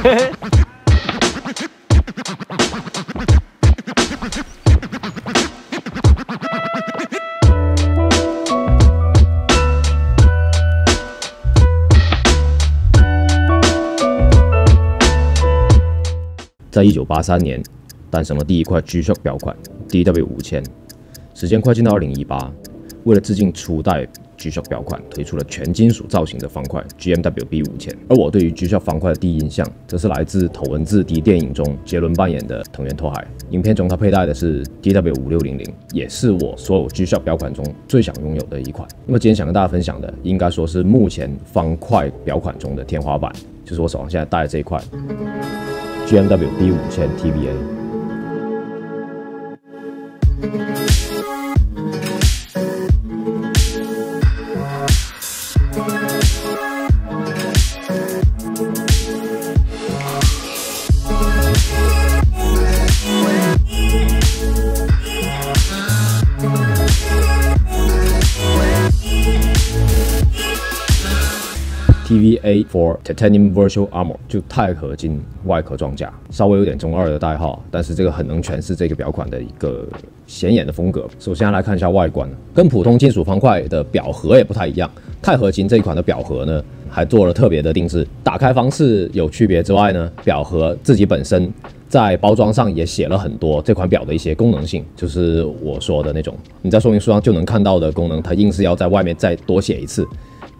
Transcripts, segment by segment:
在一九八三年，诞生了第一块 G-Shock 表款 DW 五千。时间快进到二零一八，为了致敬初代 G-Shock 表款，推出了全金属造型的方块 GMW B 五千。而我对于 G-Shock 方块的第一印象，则是来自《头文字 D》电影中杰伦扮演的藤原拓海。影片中他佩戴的是 DW 五六零零，也是我所有 G-Shock 表款中最想拥有的一款。那么今天想跟大家分享的，应该说是目前方块表款中的天花板，就是我手上现在戴的这一块。GMW B 五千 TVA。TVA for Titanium Virtual Armor 就钛合金外壳装甲，稍微有点中二的代号，但是这个很能诠释这个表款的一个显眼的风格。首先来看一下外观，跟普通金属方块的表盒也不太一样。钛合金这一款的表盒呢，还做了特别的定制，打开方式有区别之外呢，表盒自己本身在包装上也写了很多这款表的一些功能性，就是我说的那种你在说明书上就能看到的功能，它硬是要在外面再多写一次。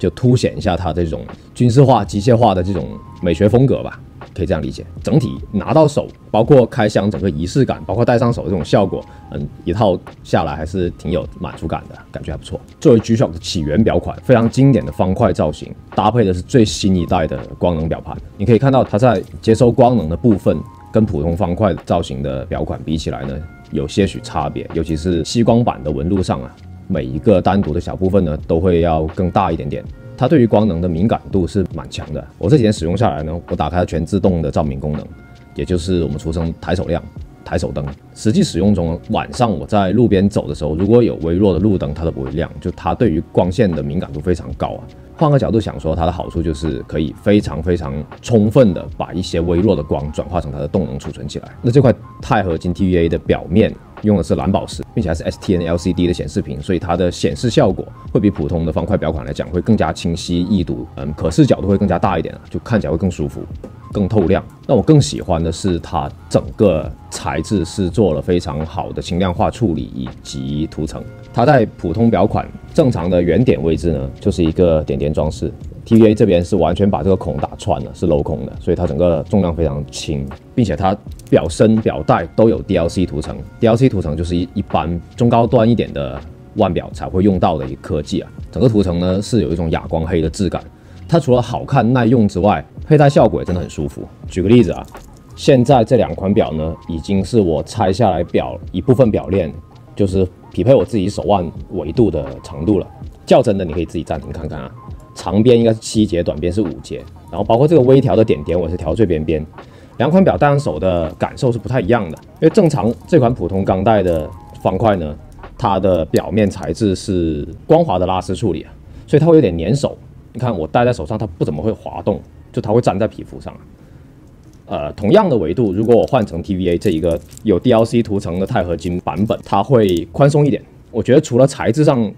就凸显一下它这种军事化、机械化的这种美学风格吧，可以这样理解。整体拿到手，包括开箱整个仪式感，包括戴上手这种效果，嗯，一套下来还是挺有满足感的，感觉还不错。作为 G-Shock 的起源表款，非常经典的方块造型，搭配的是最新一代的光能表盘。你可以看到它在接收光能的部分，跟普通方块造型的表款比起来呢，有些许差别，尤其是吸光板的纹路上啊。每一个单独的小部分呢，都会要更大一点点。它对于光能的敏感度是蛮强的。我这几天使用下来呢，我打开全自动的照明功能，也就是我们俗称抬手亮、抬手灯。实际使用中，晚上我在路边走的时候，如果有微弱的路灯，它都不会亮。就它对于光线的敏感度非常高啊。换个角度想说，它的好处就是可以非常非常充分的把一些微弱的光转化成它的动能储存起来。那这块钛合金 TVA 的表面。用的是蓝宝石，并且还是 STN LCD 的显示屏，所以它的显示效果会比普通的方块表款来讲会更加清晰易读，嗯，可视角度会更加大一点就看起来会更舒服、更透亮。那我更喜欢的是它整个材质是做了非常好的轻量化处理以及涂层。它在普通表款正常的圆点位置呢，就是一个点点装饰。TVA 这边是完全把这个孔打穿了，是镂空的，所以它整个重量非常轻，并且它表身表带都有 DLC 涂层。DLC 涂层就是一一般中高端一点的腕表才会用到的一个科技啊。整个涂层呢是有一种哑光黑的质感，它除了好看耐用之外，佩戴效果也真的很舒服。举个例子啊，现在这两款表呢已经是我拆下来表一部分表链，就是匹配我自己手腕维度的长度了。较真的你可以自己暂停看看啊。长边应该是七节，短边是五节，然后包括这个微调的点点，我是调最边边。两款表戴上手的感受是不太一样的，因为正常这款普通钢带的方块呢，它的表面材质是光滑的拉丝处理啊，所以它会有点粘手。你看我戴在手上，它不怎么会滑动，就它会粘在皮肤上。呃，同样的维度，如果我换成 TVA 这一个有 DLC 涂层的钛合金版本，它会宽松一点。我觉得除了材质上，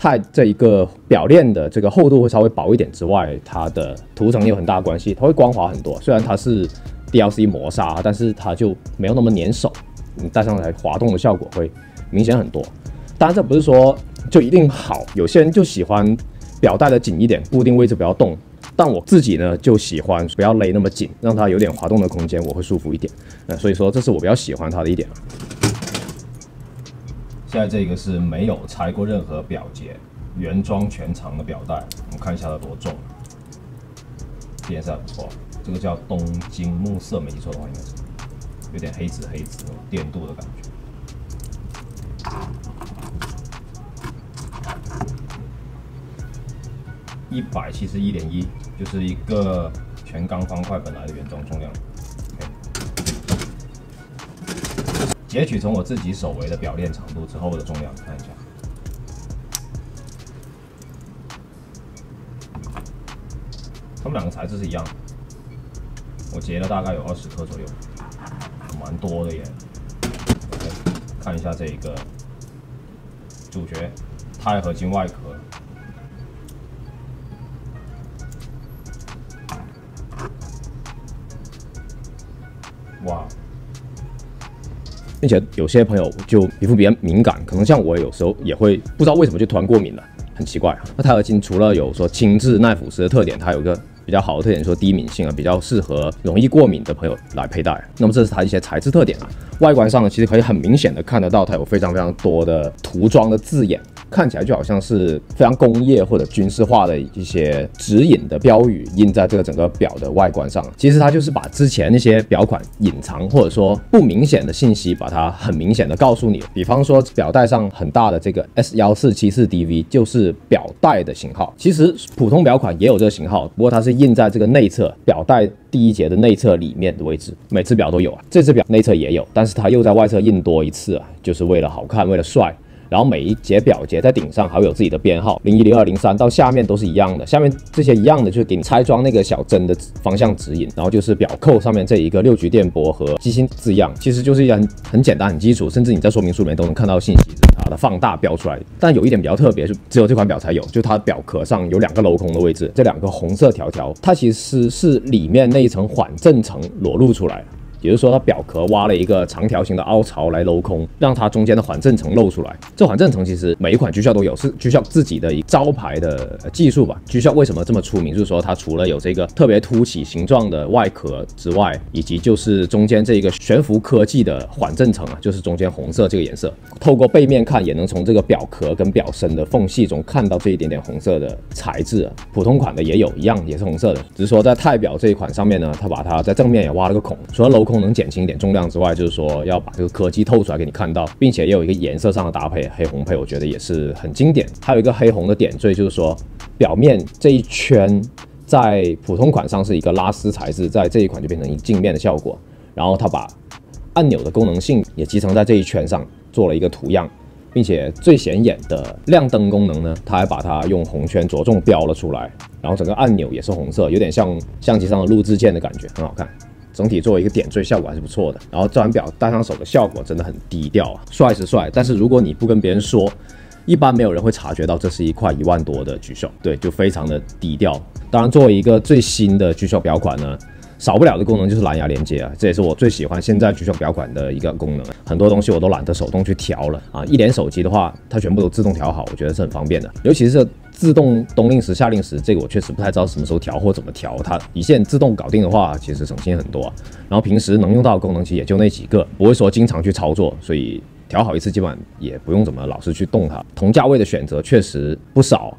钛这一个表链的这个厚度会稍微薄一点之外，它的涂层有很大关系，它会光滑很多。虽然它是 DLC 磨砂，但是它就没有那么粘手，你戴上来滑动的效果会明显很多。当然，这不是说就一定好，有些人就喜欢表带的紧一点，固定位置不要动。但我自己呢，就喜欢不要勒那么紧，让它有点滑动的空间，我会舒服一点。呃，所以说这是我比较喜欢它的一点。现在这个是没有拆过任何表节，原装全长的表带，我们看一下它多重，颜色还不错，这个叫东京木色，没记错的话应该是，有点黑紫黑紫那种电镀的感觉，一百七十一点一，就是一个全钢方块本来的原装重量。截取从我自己手围的表链长度之后的重量，看一下，它们两个材质是一样的，我截了大概有二十克左右，蛮多的耶。看一下这一个主角钛合金外壳。哇！并且有些朋友就皮肤比较敏感，可能像我有时候也会不知道为什么就突然过敏了，很奇怪。那钛合金除了有说轻质耐腐蚀的特点，它有个比较好的特点，说低敏性啊，比较适合容易过敏的朋友来佩戴。那么这是它一些材质特点啊。外观上呢，其实可以很明显的看得到，它有非常非常多的涂装的字眼。看起来就好像是非常工业或者军事化的一些指引的标语印在这个整个表的外观上。其实它就是把之前那些表款隐藏或者说不明显的信息，把它很明显的告诉你。比方说表带上很大的这个 S 幺四七四 DV 就是表带的型号。其实普通表款也有这个型号，不过它是印在这个内侧表带第一节的内侧里面的位置。每次表都有啊，这只表内侧也有，但是它又在外侧印多一次啊，就是为了好看，为了帅。然后每一节表节在顶上还会有自己的编号，零一、零二、零三到下面都是一样的。下面这些一样的就是给你拆装那个小针的方向指引，然后就是表扣上面这一个六局电波和机芯字样，其实就是一很很简单、很基础，甚至你在说明书里面都能看到信息，把它放大标出来。但有一点比较特别，是只有这款表才有，就它表壳上有两个镂空的位置，这两个红色条条，它其实是里面那一层缓震层裸露出来。也就是说，它表壳挖了一个长条形的凹槽来镂空，让它中间的缓震层露出来。这缓震层其实每一款 G Shock 都有，是 G Shock 自己的一招牌的技术吧。G Shock 为什么这么出名？就是说它除了有这个特别凸起形状的外壳之外，以及就是中间这个悬浮科技的缓震层啊，就是中间红色这个颜色，透过背面看也能从这个表壳跟表身的缝隙中看到这一点点红色的材质。普通款的也有一样也是红色的，只是说在钛表这一款上面呢，它把它在正面也挖了个孔，除了镂空。空能减轻一点重量之外，就是说要把这个科技透出来给你看到，并且也有一个颜色上的搭配，黑红配，我觉得也是很经典。还有一个黑红的点缀，就是说表面这一圈在普通款上是一个拉丝材质，在这一款就变成一镜面的效果。然后它把按钮的功能性也集成在这一圈上，做了一个图样，并且最显眼的亮灯功能呢，它还把它用红圈着重标了出来。然后整个按钮也是红色，有点像相机上的录制键的感觉，很好看。整体作为一个点缀，效果还是不错的。然后这款表戴上手的效果真的很低调啊，帅是帅，但是如果你不跟别人说，一般没有人会察觉到这是一块一万多的 G Shock，对，就非常的低调。当然，作为一个最新的 G Shock 表款呢，少不了的功能就是蓝牙连接啊，这也是我最喜欢现在 G Shock 表款的一个功能。很多东西我都懒得手动去调了啊，一连手机的话，它全部都自动调好，我觉得是很方便的，尤其是。自动冬令时、夏令时，这个我确实不太知道什么时候调或怎么调。它一线自动搞定的话，其实省心很多。然后平时能用到的功能其实也就那几个，不会说经常去操作，所以调好一次基本也不用怎么老是去动它。同价位的选择确实不少，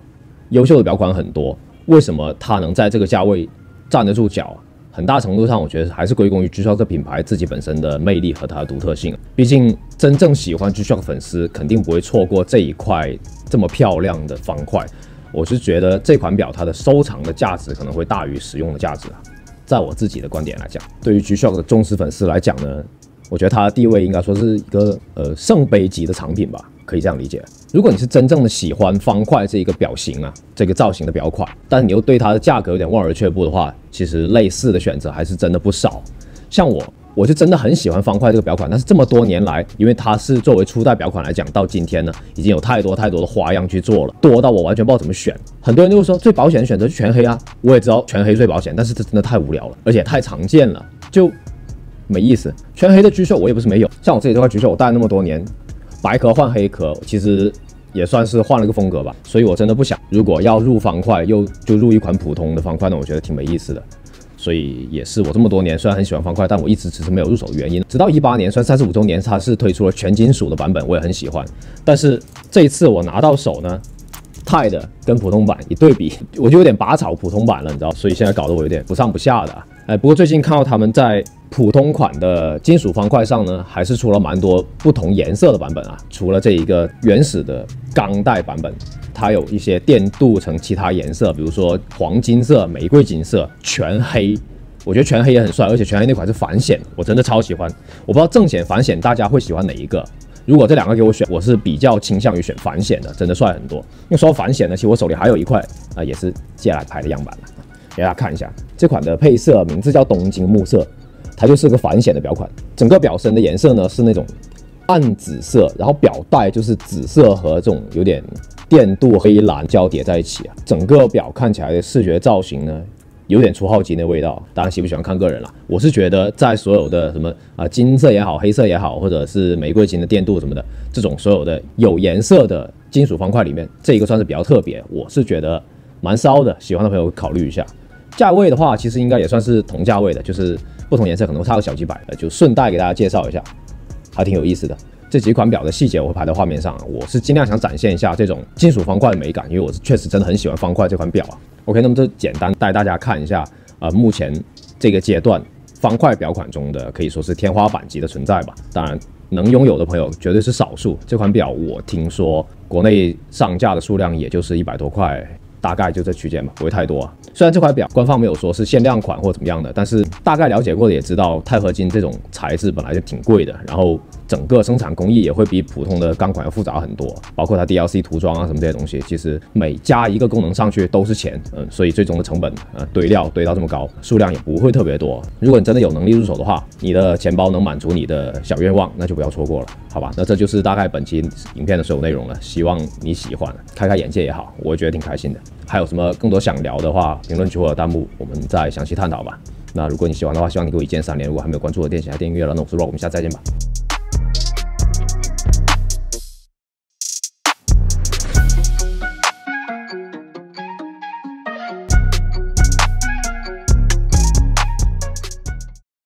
优秀的表款很多。为什么它能在这个价位站得住脚？很大程度上，我觉得还是归功于 G-Shock 品牌自己本身的魅力和它的独特性。毕竟真正喜欢 G-Shock 粉丝肯定不会错过这一块这么漂亮的方块。我是觉得这款表它的收藏的价值可能会大于实用的价值啊，在我自己的观点来讲，对于 G-Shock 的忠实粉丝来讲呢，我觉得它的地位应该说是一个呃圣杯级的产品吧，可以这样理解。如果你是真正的喜欢方块这一个表型啊，这个造型的表款，但你又对它的价格有点望而却步的话，其实类似的选择还是真的不少。像我。我是真的很喜欢方块这个表款，但是这么多年来，因为它是作为初代表款来讲，到今天呢，已经有太多太多的花样去做了，多到我完全不知道怎么选。很多人就会说最保险的选择是全黑啊，我也知道全黑最保险，但是这真的太无聊了，而且太常见了，就没意思。全黑的 G Shock 我也不是没有，像我自己这块 G Shock 我戴了那么多年，白壳换黑壳，其实也算是换了个风格吧。所以我真的不想，如果要入方块，又就入一款普通的方块呢，我觉得挺没意思的。所以也是我这么多年虽然很喜欢方块，但我一直迟迟没有入手的原因。直到一八年，算三十五周年，它是推出了全金属的版本，我也很喜欢。但是这一次我拿到手呢，钛的跟普通版一对比，我就有点拔草普通版了，你知道？所以现在搞得我有点不上不下的。哎，不过最近看到他们在普通款的金属方块上呢，还是出了蛮多不同颜色的版本啊。除了这一个原始的钢带版本，它有一些电镀成其他颜色，比如说黄金色、玫瑰金色、全黑。我觉得全黑也很帅，而且全黑那款是反显，我真的超喜欢。我不知道正显、反显大家会喜欢哪一个？如果这两个给我选，我是比较倾向于选反显的，真的帅很多。那说到反显呢，其实我手里还有一块啊，也是借来拍的样板了。给大家看一下这款的配色，名字叫东京暮色，它就是个反显的表款。整个表身的颜色呢是那种暗紫色，然后表带就是紫色和这种有点电镀黑蓝交叠在一起啊。整个表看起来的视觉造型呢。有点出号机的味道，当然喜不喜欢看个人了。我是觉得在所有的什么啊金色也好，黑色也好，或者是玫瑰金的电镀什么的，这种所有的有颜色的金属方块里面，这一个算是比较特别。我是觉得蛮骚的，喜欢的朋友考虑一下。价位的话，其实应该也算是同价位的，就是不同颜色可能差个小几百的。就顺带给大家介绍一下，还挺有意思的。这几款表的细节我会拍在画面上，我是尽量想展现一下这种金属方块的美感，因为我是确实真的很喜欢方块这款表啊。OK，那么这简单带大家看一下，呃，目前这个阶段方块表款中的可以说是天花板级的存在吧。当然，能拥有的朋友绝对是少数。这款表我听说国内上架的数量也就是一百多块。大概就这区间吧，不会太多啊。虽然这块表官方没有说是限量款或怎么样的，但是大概了解过的也知道，钛合金这种材质本来就挺贵的，然后整个生产工艺也会比普通的钢管要复杂很多，包括它 DLC 涂装啊什么这些东西，其实每加一个功能上去都是钱，嗯，所以最终的成本呃堆料堆到这么高，数量也不会特别多。如果你真的有能力入手的话，你的钱包能满足你的小愿望，那就不要错过了，好吧？那这就是大概本期影片的所有内容了，希望你喜欢，开开眼界也好，我觉得挺开心的。还有什么更多想聊的话，评论区或者弹幕，我们再详细探讨吧。那如果你喜欢的话，希望你给我一键三连。如果还没有关注我的店，请来订阅了。那我是 Rock，我们下次再见吧。